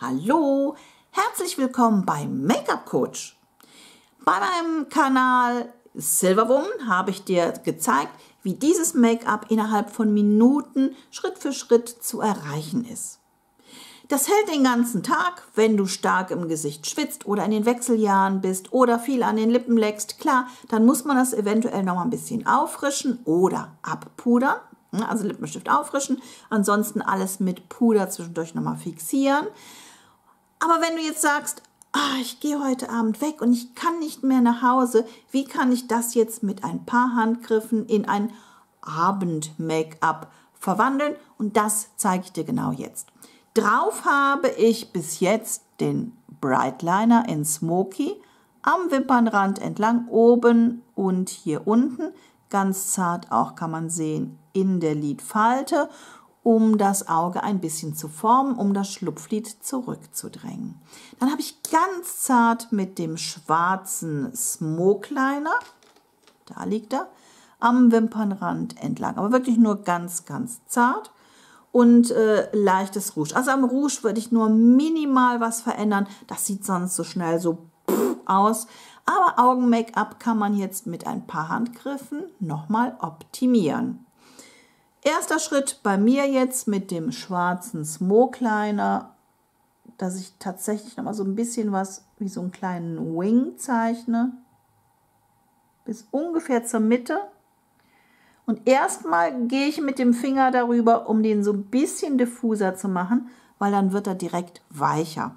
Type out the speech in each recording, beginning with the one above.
Hallo, herzlich willkommen beim Make-up Coach. Bei meinem Kanal Silverwoman habe ich dir gezeigt, wie dieses Make-up innerhalb von Minuten Schritt für Schritt zu erreichen ist. Das hält den ganzen Tag, wenn du stark im Gesicht schwitzt oder in den Wechseljahren bist oder viel an den Lippen leckst. Klar, dann muss man das eventuell noch mal ein bisschen auffrischen oder abpudern. Also Lippenstift auffrischen, ansonsten alles mit Puder zwischendurch nochmal fixieren. Aber wenn du jetzt sagst, ah, ich gehe heute Abend weg und ich kann nicht mehr nach Hause, wie kann ich das jetzt mit ein paar Handgriffen in ein Abend-Make-up verwandeln? Und das zeige ich dir genau jetzt. Drauf habe ich bis jetzt den Bright Liner in Smoky am Wimpernrand entlang, oben und hier unten. Ganz zart auch kann man sehen in der Lidfalte um das Auge ein bisschen zu formen, um das Schlupflid zurückzudrängen. Dann habe ich ganz zart mit dem schwarzen Smoke Liner, da liegt er, am Wimpernrand entlang, aber wirklich nur ganz, ganz zart und äh, leichtes Rouge. Also am Rouge würde ich nur minimal was verändern, das sieht sonst so schnell so aus, aber Augen-Make-up kann man jetzt mit ein paar Handgriffen nochmal optimieren. Erster Schritt bei mir jetzt mit dem schwarzen Smoke Liner, dass ich tatsächlich noch mal so ein bisschen was wie so einen kleinen Wing zeichne. Bis ungefähr zur Mitte. Und erstmal gehe ich mit dem Finger darüber, um den so ein bisschen diffuser zu machen, weil dann wird er direkt weicher.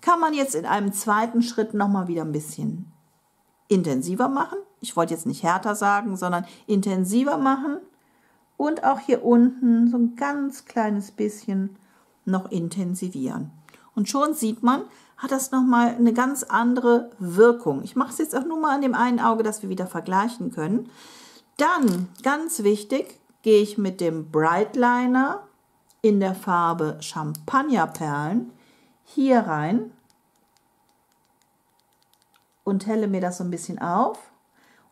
Kann man jetzt in einem zweiten Schritt nochmal wieder ein bisschen intensiver machen. Ich wollte jetzt nicht härter sagen, sondern intensiver machen und auch hier unten so ein ganz kleines bisschen noch intensivieren. Und schon sieht man, hat das nochmal eine ganz andere Wirkung. Ich mache es jetzt auch nur mal an dem einen Auge, dass wir wieder vergleichen können. Dann, ganz wichtig, gehe ich mit dem Bright Liner in der Farbe Champagnerperlen hier rein und helle mir das so ein bisschen auf.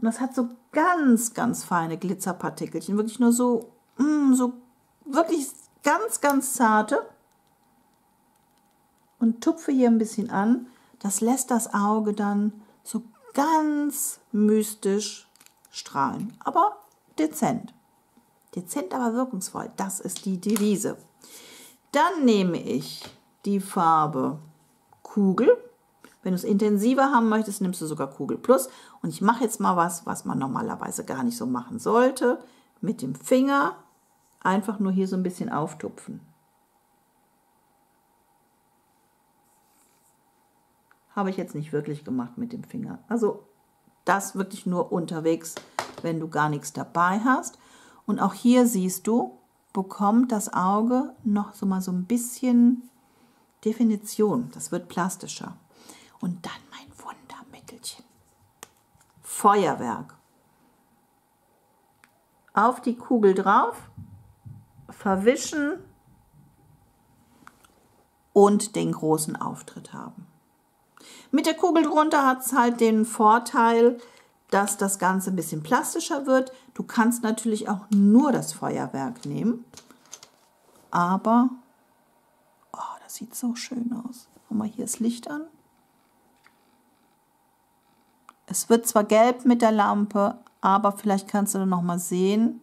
Und das hat so ganz, ganz feine Glitzerpartikelchen. Wirklich nur so, mm, so wirklich ganz, ganz zarte. Und tupfe hier ein bisschen an. Das lässt das Auge dann so ganz mystisch strahlen. Aber dezent. Dezent, aber wirkungsvoll. Das ist die Devise. Dann nehme ich die Farbe Kugel wenn du es intensiver haben möchtest, nimmst du sogar Kugel Plus. Und ich mache jetzt mal was, was man normalerweise gar nicht so machen sollte. Mit dem Finger einfach nur hier so ein bisschen auftupfen. Habe ich jetzt nicht wirklich gemacht mit dem Finger. Also das wirklich nur unterwegs, wenn du gar nichts dabei hast. Und auch hier siehst du, bekommt das Auge noch so mal so ein bisschen Definition. Das wird plastischer. Und dann mein Wundermittelchen. Feuerwerk. Auf die Kugel drauf, verwischen und den großen Auftritt haben. Mit der Kugel drunter hat es halt den Vorteil, dass das Ganze ein bisschen plastischer wird. Du kannst natürlich auch nur das Feuerwerk nehmen. Aber, oh, das sieht so schön aus. Machen wir hier das Licht an. Es wird zwar gelb mit der Lampe, aber vielleicht kannst du dann noch mal sehen,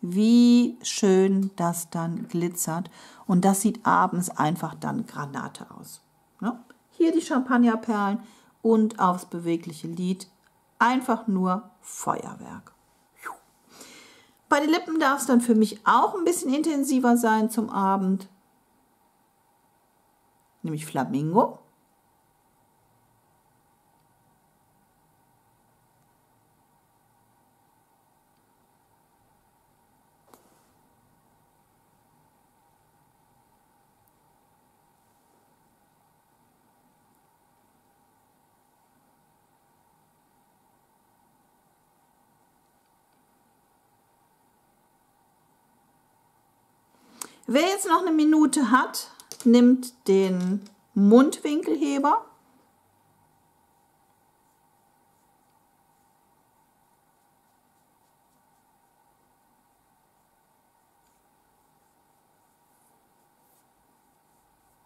wie schön das dann glitzert. Und das sieht abends einfach dann Granate aus. Ne? Hier die Champagnerperlen und aufs bewegliche Lid einfach nur Feuerwerk. Bei den Lippen darf es dann für mich auch ein bisschen intensiver sein zum Abend. Nämlich Flamingo. Wer jetzt noch eine Minute hat, nimmt den Mundwinkelheber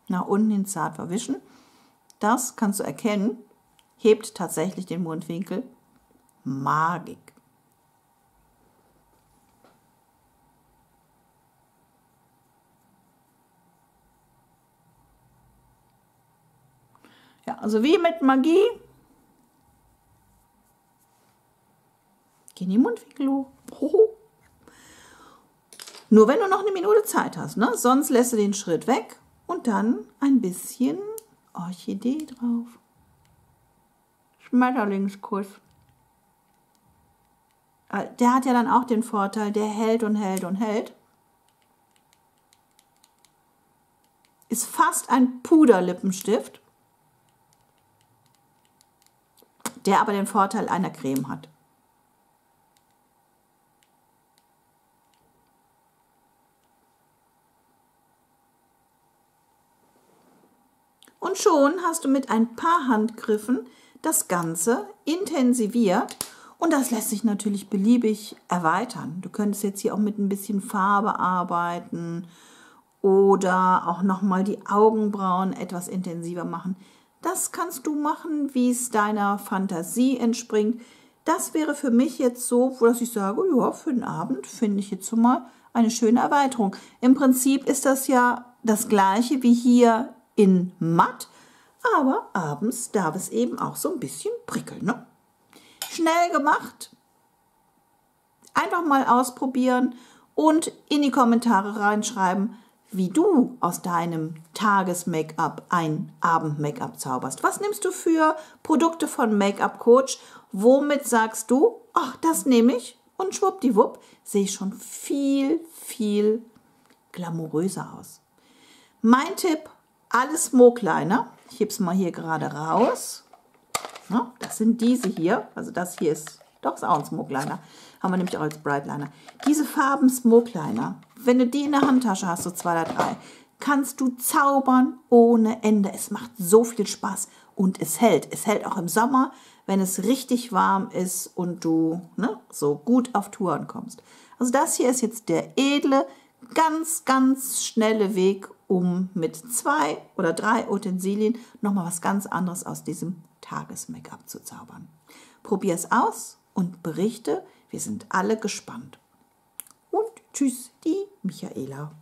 nach unten hin zart verwischen. Das kannst du erkennen, hebt tatsächlich den Mundwinkel. Magik. Ja, also wie mit Magie. Gehen die Mundwinkel hoch. Hoho. Nur wenn du noch eine Minute Zeit hast, ne? sonst lässt du den Schritt weg und dann ein bisschen Orchidee drauf. Schmetterlingskuss. Der hat ja dann auch den Vorteil, der hält und hält und hält. Ist fast ein Puderlippenstift, der aber den Vorteil einer Creme hat. Und schon hast du mit ein paar Handgriffen das Ganze intensiviert und das lässt sich natürlich beliebig erweitern. Du könntest jetzt hier auch mit ein bisschen Farbe arbeiten oder auch nochmal die Augenbrauen etwas intensiver machen. Das kannst du machen, wie es deiner Fantasie entspringt. Das wäre für mich jetzt so, dass ich sage, ja, für den Abend finde ich jetzt mal eine schöne Erweiterung. Im Prinzip ist das ja das gleiche wie hier in matt, aber abends darf es eben auch so ein bisschen prickeln. Ne? Schnell gemacht, einfach mal ausprobieren und in die Kommentare reinschreiben, wie du aus deinem Tages-Make-up ein Abend-Make-up zauberst. Was nimmst du für Produkte von Make-up Coach? Womit sagst du, ach, das nehme ich und schwuppdiwupp sehe ich schon viel, viel glamouröser aus. Mein Tipp, alles Smokeliner. Ich hebe es mal hier gerade raus. Das sind diese hier. Also das hier ist, doch, auch ein Smokeliner. Haben wir nämlich auch als Brightliner. Diese Farben Smokeliner, wenn du die in der Handtasche hast, so zwei oder drei, kannst du zaubern ohne Ende. Es macht so viel Spaß und es hält. Es hält auch im Sommer, wenn es richtig warm ist und du ne, so gut auf Touren kommst. Also das hier ist jetzt der edle, ganz, ganz schnelle Weg, um mit zwei oder drei Utensilien nochmal was ganz anderes aus diesem Tages-Make-up zu zaubern. Probier es aus und berichte. Wir sind alle gespannt. Tschüss, die Michaela.